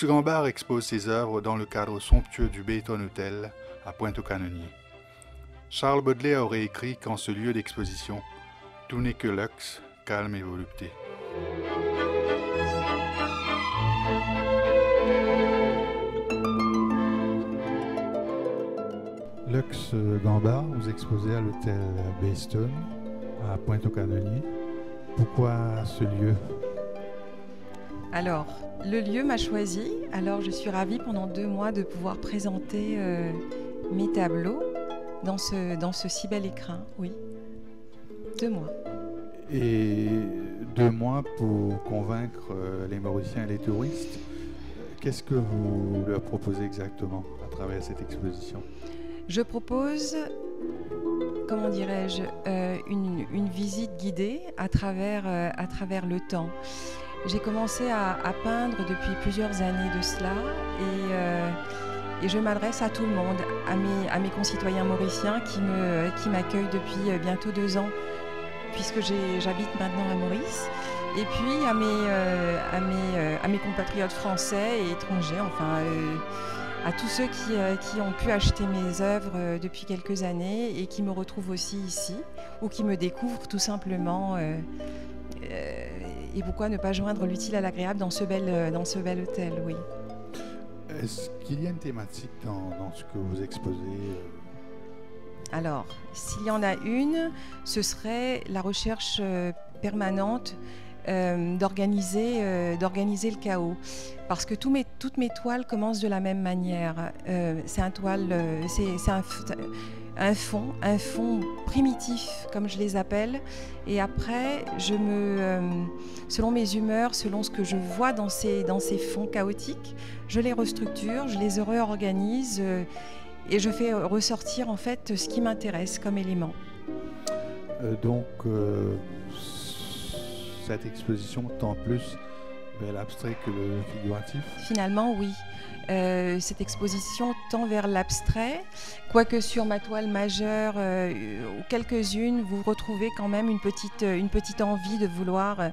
Lux Gambard expose ses œuvres dans le cadre somptueux du Bayton Hotel à Pointe-aux-Canonniers. Charles Baudelaire aurait écrit qu'en ce lieu d'exposition, tout n'est que luxe, calme et volupté. Lux Gambard, vous exposez à l'hôtel Bayston à Pointe-aux-Canonniers. Pourquoi ce lieu? Alors, le lieu m'a choisi. Alors, je suis ravie pendant deux mois de pouvoir présenter euh, mes tableaux dans ce, dans ce si bel écrin. Oui, deux mois. Et deux mois pour convaincre euh, les Mauriciens et les touristes. Qu'est-ce que vous leur proposez exactement à travers cette exposition? Je propose, comment dirais-je, euh, une, une, visite guidée à travers, euh, à travers le temps. J'ai commencé à, peindre depuis plusieurs années de cela et, euh, et je m'adresse à tout le monde, à mes, à concitoyens mauriciens qui m'accueillent depuis bientôt deux ans puisque j'habite maintenant à Maurice et puis à mes, euh, euh, compatriotes français et étrangers, enfin euh, à tous ceux qui, ont pu acheter mes œuvres depuis quelques années et qui me retrouvent aussi ici ou qui me découvrent tout simplement. Et pourquoi ne pas joindre l'utile à l'agréable dans, ce bel, dans ce bel hôtel, oui. Est-ce qu'il y a une thématique dans, dans ce que vous exposez alors, s'il y en a une, ce serait la recherche permanente euh, euh, d'organiser le chaos. Parce que toutes mes toiles commencent de la même manière. Euh, c'est un toile, c'est un, un, fond, un fond primitif, comme je les appelle. Et après, je me, selon mes humeurs, selon ce que je vois dans ces, dans ces fonds chaotiques, je les restructure, je les réorganise et je fais ressortir en fait ce qui m'intéresse comme élément. donc cette exposition tend plus vers l'abstrait que le figuratif? Finalement, oui. Euh, cette exposition tend vers l'abstrait, quoique sur ma toile majeure euh, ou quelques-unes, vous retrouvez quand même une petite, une petite envie de vouloir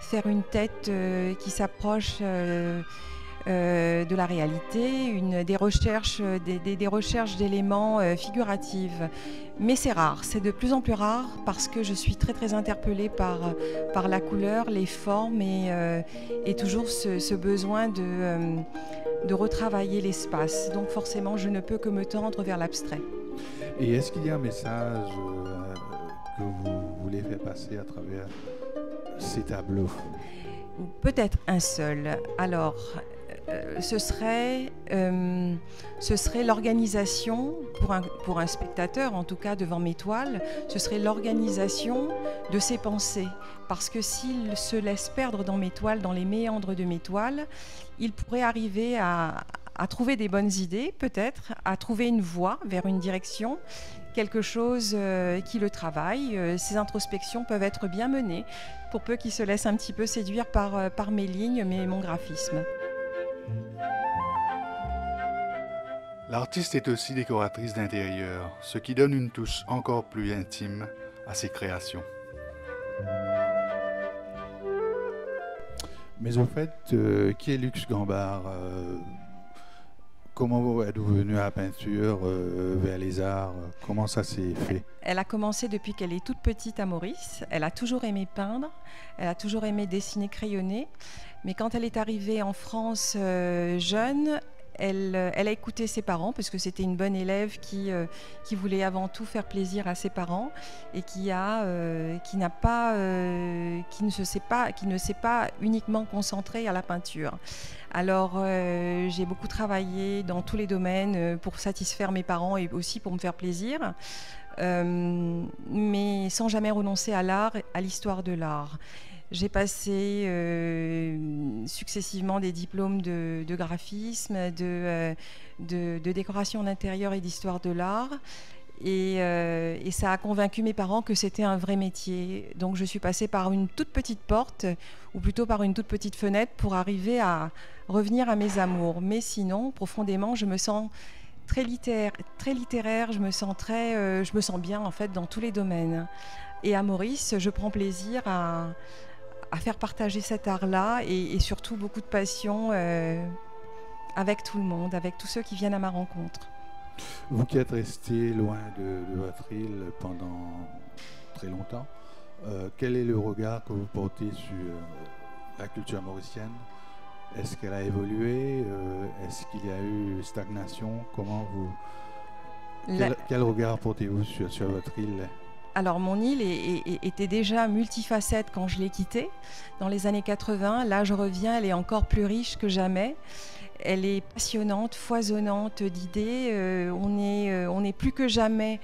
faire une tête euh, qui s'approche euh, de la réalité, une, des recherches, des, des, recherches d'éléments euh, figuratifs. Mais c'est rare, c'est de plus en plus rare parce que je suis très très interpellée par, par la couleur, les formes et, euh, et toujours ce, ce, besoin de, de retravailler l'espace. Donc forcément, je ne peux que me tendre vers l'abstrait. Et est-ce qu'il y a un message que vous voulez faire passer à travers ces tableaux? Peut-être un seul. Alors, euh, ce serait, euh, ce serait l'organisation, pour un, spectateur en tout cas devant mes toiles, ce serait l'organisation de ses pensées. Parce que s'il se laisse perdre dans mes toiles, dans les méandres de mes toiles, il pourrait arriver à, trouver des bonnes idées, peut-être, à trouver une voie vers une direction, quelque chose euh, qui le travaille. Ces introspections peuvent être bien menées, pour peu qu'il se laisse un petit peu séduire par, par mes lignes, mais mon graphisme. L'artiste est aussi décoratrice d'intérieur, ce qui donne une touche encore plus intime à ses créations. Mais au fait, euh, qui est Lux Gambard euh, Comment êtes-vous venu à la peinture, euh, vers les arts Comment ça s'est fait? Elle a commencé depuis qu'elle est toute petite à Maurice. Elle a toujours aimé peindre, elle a toujours aimé dessiner, crayonner. Mais quand elle est arrivée en France jeune, euh, elle, a écouté ses parents parce que c'était une bonne élève qui, euh, voulait avant tout faire plaisir à ses parents et qui a euh, qui n'a pas qui ne se sait pas qui ne s'est pas uniquement concentrée à la peinture. Alors j'ai beaucoup travaillé dans tous les domaines pour satisfaire mes parents et aussi pour me faire plaisir. mais sans jamais renoncer à l'art, à l'histoire de l'art. J'ai passé euh, successivement des diplômes de, graphisme, euh, de, décoration d'intérieur et d'histoire de l'art. Euh, et, ça a convaincu mes parents que c'était un vrai métier. Donc je suis passée par une toute petite porte, ou plutôt par une toute petite fenêtre, pour arriver à revenir à mes amours. Mais sinon, profondément, je me sens très littéraire, très littéraire je me sens très, je me sens bien en fait dans tous les domaines. Et à Maurice, je prends plaisir à, à faire partager cet art-là et, surtout beaucoup de passion euh, avec tout le monde, avec tous ceux qui viennent à ma rencontre. Vous qui êtes resté loin de, votre île pendant très longtemps, euh, quel est le regard que vous portez sur la culture mauricienne? Est-ce qu'elle a évolué? Est-ce qu'il y a eu stagnation? Comment vous quel, regard portez-vous sur votre île? Alors mon île était déjà multifacette quand je l'ai quittée dans les années 80. Là je reviens, elle est encore plus riche que jamais. Elle est passionnante, foisonnante d'idées. Euh, on, est, euh, on plus que jamais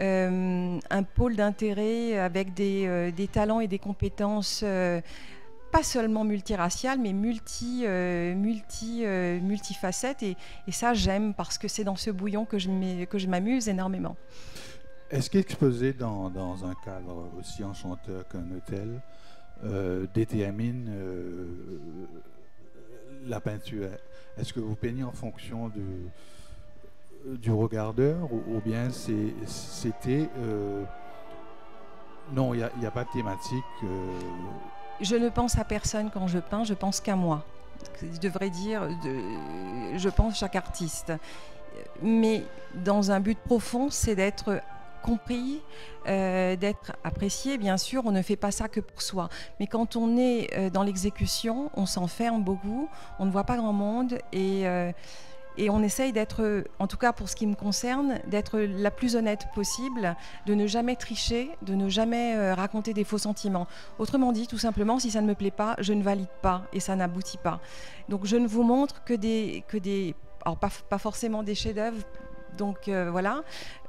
euh, un pôle d'intérêt avec des, talents et des compétences pas seulement multiraciales, mais multi. Et, et ça, j'aime parce que c'est dans ce bouillon que je m'amuse énormément. Est-ce qu'exposer dans, dans, un cadre aussi enchanteur qu'un hôtel euh, détermine euh, la peinture? Est-ce que vous peignez en fonction du, regardeur ou, bien c'était... Euh, non, il n'y a, pas de thématique. Je ne pense à personne quand je peins, je pense qu'à moi. Je devrais dire, je pense chaque artiste. Mais dans un but profond, c'est d'être compris, euh, d'être apprécié. Bien sûr, on ne fait pas ça que pour soi. Mais quand on est euh, dans l'exécution, on s'enferme beaucoup, on ne voit pas grand monde et, euh, et on essaye d'être, en tout cas pour ce qui me concerne, d'être la plus honnête possible, de ne jamais tricher, de ne jamais raconter des faux sentiments. Autrement dit, tout simplement, si ça ne me plaît pas, je ne valide pas et ça n'aboutit pas. Donc je ne vous montre que des... Que des alors pas, pas forcément des chefs-d'œuvre, donc euh, voilà,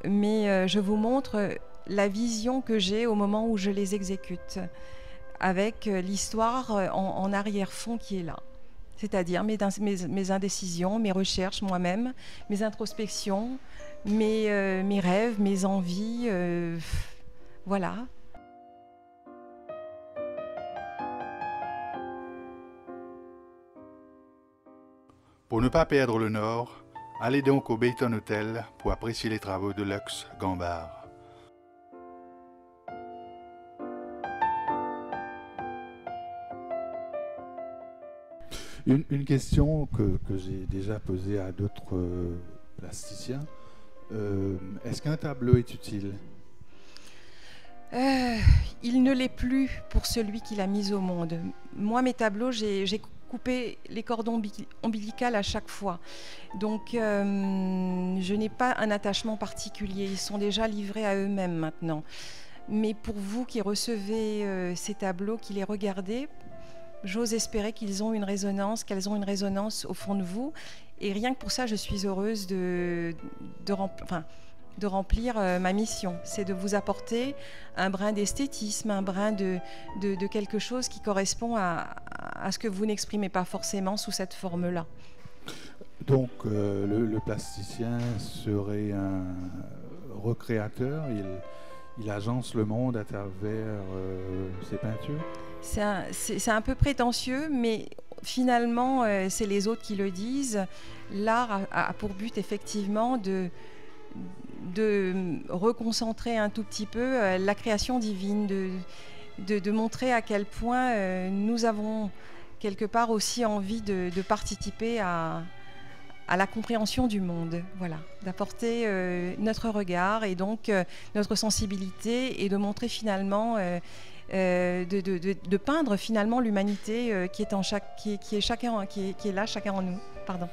mais euh, je vous montre la vision que j'ai au moment où je les exécute, avec euh, l'histoire en, arrière-fond qui est là. C'est-à-dire mes, mes, indécisions, mes recherches moi-même, mes introspections, mes, mes, rêves, mes envies. voilà. Pour ne pas perdre le nord, Allez donc au Bayton Hotel pour apprécier les travaux de Lux Gambard. Une, question que, j'ai déjà posée à d'autres euh, plasticiens. Euh, est-ce qu'un tableau est utile? Euh, Il ne l'est plus pour celui qui l'a mis au monde. Moi, mes tableaux, j'ai couper les cordons ombilicales à chaque fois. Donc euh, je n'ai pas un attachement particulier. Ils sont déjà livrés à eux-mêmes maintenant. Mais pour vous qui recevez euh, ces tableaux, qui les regardez, j'ose espérer qu'ils ont une résonance, qu'elles ont une résonance au fond de vous. Et rien que pour ça, je suis heureuse de, de remplir euh, ma mission. C'est de vous apporter un brin d'esthétisme, un brin de, quelque chose qui correspond à, à ce que vous n'exprimez pas forcément sous cette forme-là. Donc euh, le, plasticien serait un recréateur, il, il agence le monde à travers euh, ses peintures C'est un, un, peu prétentieux, mais finalement c'est les autres qui le disent. L'art a, a, pour but effectivement de, de reconcentrer un tout petit peu euh, la création divine, de, de, montrer à quel point euh, nous avons quelque part aussi envie de, participer à, à, la compréhension du monde, voilà, d'apporter euh, notre regard et donc notre sensibilité et de montrer finalement, de, de, peindre finalement l'humanité qui est en chaque, qui, qui est chacun, qui est, qui est là, chacun en nous. Pardon.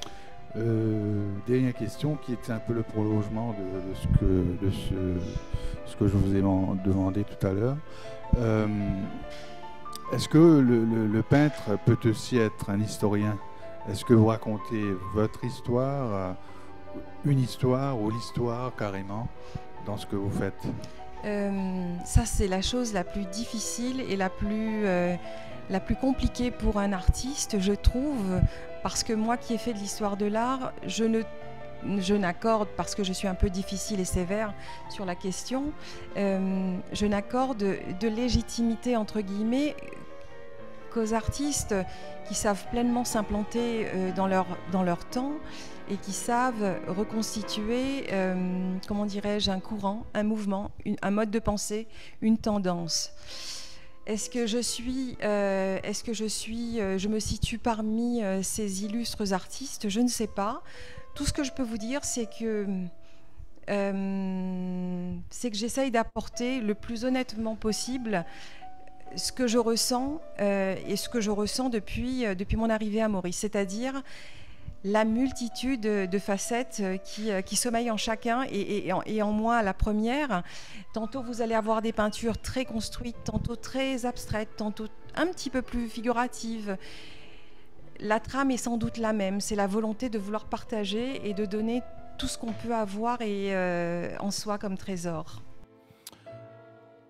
Euh, dernière question qui est un peu le prolongement de, ce, que, de ce, que je vous ai demandé tout à l'heure. Euh, est-ce que le, peintre peut aussi être un historien? Est-ce que vous racontez votre histoire, euh, une histoire ou l'histoire carrément dans ce que vous faites? Ça, c'est la chose la plus difficile et la plus la plus compliquée pour un artiste, je trouve, parce que moi qui ai fait de l'histoire de l'art, je ne je n'accorde, parce que je suis un peu difficile et sévère sur la question, euh, je n'accorde de légitimité, entre guillemets, qu'aux artistes qui savent pleinement s'implanter euh, dans, leur, dans leur temps et qui savent reconstituer, euh, comment dirais-je, un courant, un mouvement, un mode de pensée, une tendance. Est-ce que je suis, est-ce que je suis, je me situe parmi ces illustres artistes? Je ne sais pas. Tout ce que je peux vous dire, c'est que c'est que j'essaye d'apporter le plus honnêtement possible ce que je ressens et ce que je ressens depuis, depuis mon arrivée à Maurice, c'est-à-dire la multitude de facettes euh, euh, qui, sommeillent en chacun et, en, moi la première. Tantôt vous allez avoir des peintures très construites, tantôt très abstraites, tantôt un petit peu plus figuratives. La trame est sans doute la même, c'est la volonté de vouloir partager et de donner tout ce qu'on peut avoir et, euh, en soi comme trésor.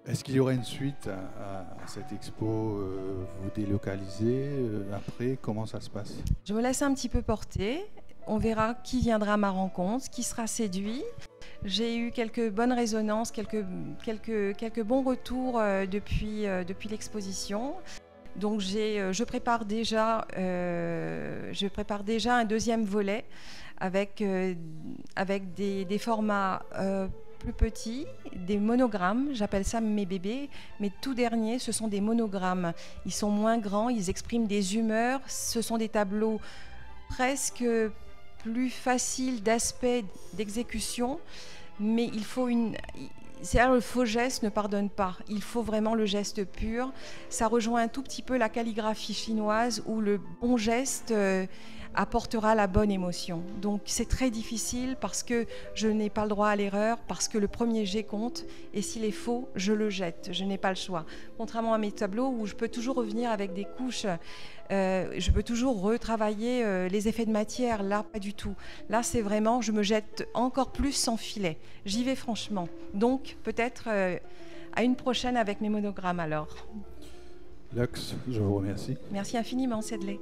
Est-ce qu'il y aura une suite à, cette expo euh, Vous délocalisez euh, après? Comment ça se passe? Je me laisse un petit peu porter. On verra qui viendra à ma rencontre, qui sera séduit. J'ai eu quelques bonnes résonances, quelques, quelques, quelques bons retours depuis, depuis l'exposition. Donc je, prépare déjà, je prépare déjà un deuxième volet avec, avec des, des formats plus petits, des monogrammes, j'appelle ça mes bébés. Mes tout derniers, ce sont des monogrammes. Ils sont moins grands, ils expriment des humeurs, ce sont des tableaux presque plus faciles d'aspect, d'exécution, mais il faut une... C'est le faux geste ne pardonne pas. Il faut vraiment le geste pur. Ça rejoint un tout petit peu la calligraphie chinoise où le bon geste euh, apportera la bonne émotion. Donc c'est très difficile parce que je n'ai pas le droit à l'erreur, parce que le premier jet compte, et s'il est faux, je le jette, je n'ai pas le choix. Contrairement à mes tableaux où je peux toujours revenir avec des couches, euh, je peux toujours retravailler euh, les effets de matière, là pas du tout. Là c'est vraiment, je me jette encore plus sans filet. J'y vais franchement. Donc peut-être euh, à une prochaine avec mes monogrammes alors. Lux, je vous remercie. Merci infiniment, Cédley.